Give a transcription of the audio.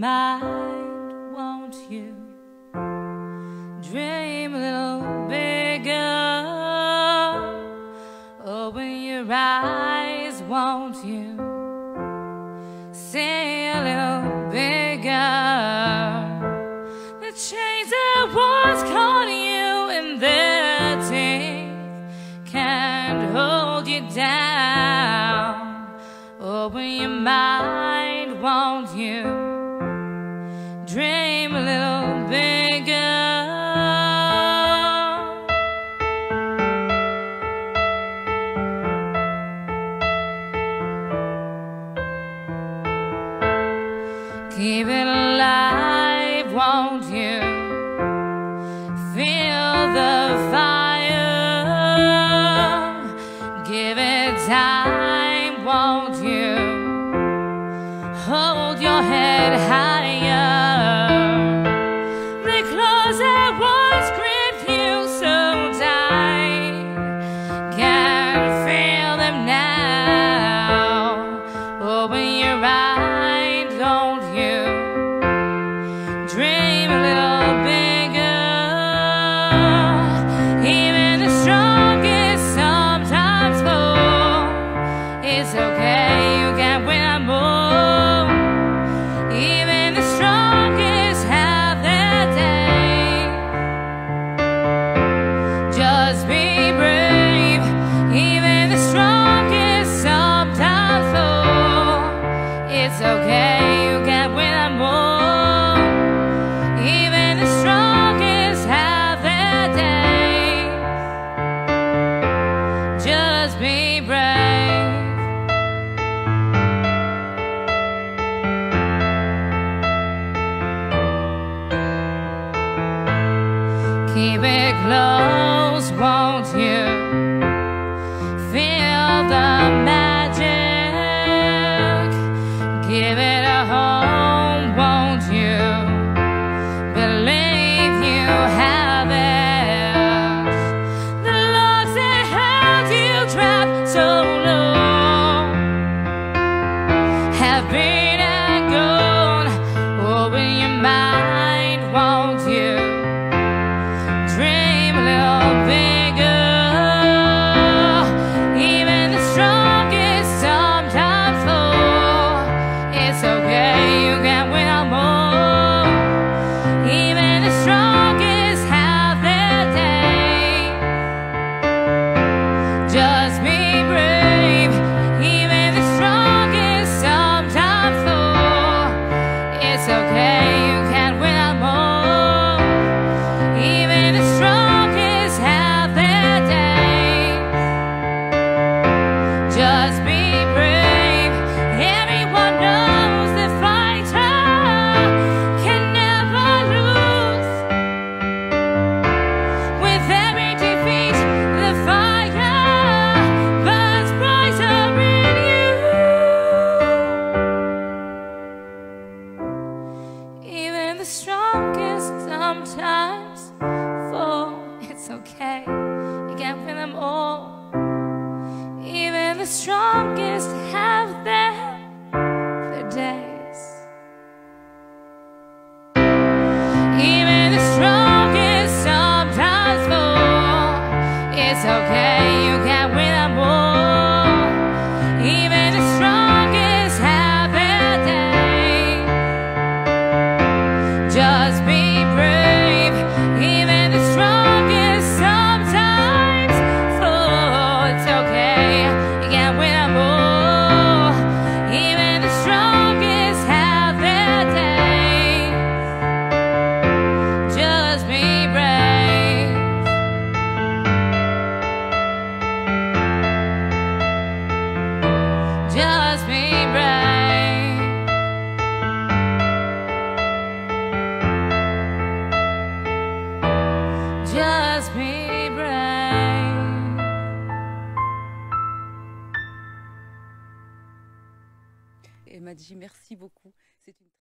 mind, won't you? Dream a little bigger. Open your eyes, won't you? See a little bigger. The chains that once caught you in their teeth can't hold you down. dream a little bigger. Keep it alive, won't you? Feel the fire. Give it time, won't you? Hold your head higher. be be close, won't you? Feel the magic, give it a home, won't you? Believe you have it. The love that held you trapped so. strongest sometimes fall. It's okay, you can't win them all. Even the strongest have their Elle m'a dit merci beaucoup.